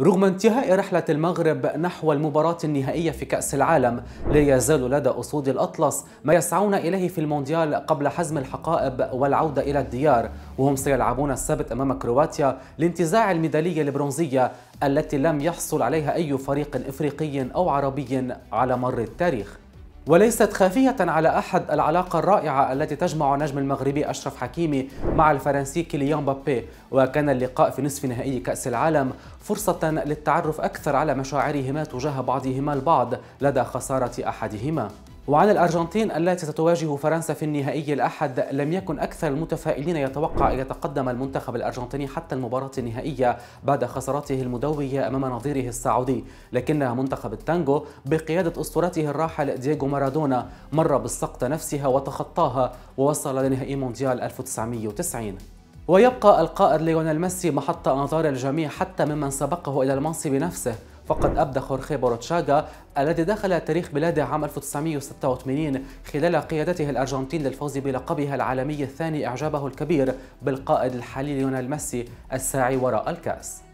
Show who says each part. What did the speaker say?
Speaker 1: رغم انتهاء رحلة المغرب نحو المباراة النهائية في كأس العالم لا يزال لدى أسود الأطلس ما يسعون إليه في المونديال قبل حزم الحقائب والعودة إلى الديار. وهم سيلعبون السبت أمام كرواتيا لانتزاع الميدالية البرونزية التي لم يحصل عليها أي فريق إفريقي أو عربي على مر التاريخ. وليست خافية على أحد العلاقة الرائعة التي تجمع نجم المغربي أشرف حكيمي مع الفرنسي كيليان بابي وكان اللقاء في نصف نهائي كأس العالم فرصة للتعرف أكثر على مشاعرهما تجاه بعضهما البعض لدى خسارة أحدهما. وعن الأرجنتين التي ستواجه فرنسا في النهائي الأحد لم يكن أكثر المتفائلين يتوقع أن يتقدم المنتخب الأرجنتيني حتى المباراة النهائية بعد خسارته المدوية أمام نظيره السعودي. لكن منتخب التانجو بقيادة أسطورته الراحل دييغو مارادونا مر بالسقط نفسها وتخطاها ووصل لنهائي مونديال 1990 ويبقى القائد ليونيل ميسي محط أنظار الجميع حتى ممن سبقه إلى المنصب نفسه. فقد أبدى خورخي بوروتشاغا الذي دخل تاريخ بلاده عام 1986 خلال قيادته الأرجنتين للفوز بلقبها العالمي الثاني إعجابه الكبير بالقائد الحالي ليونيل ميسي الساعي وراء الكأس.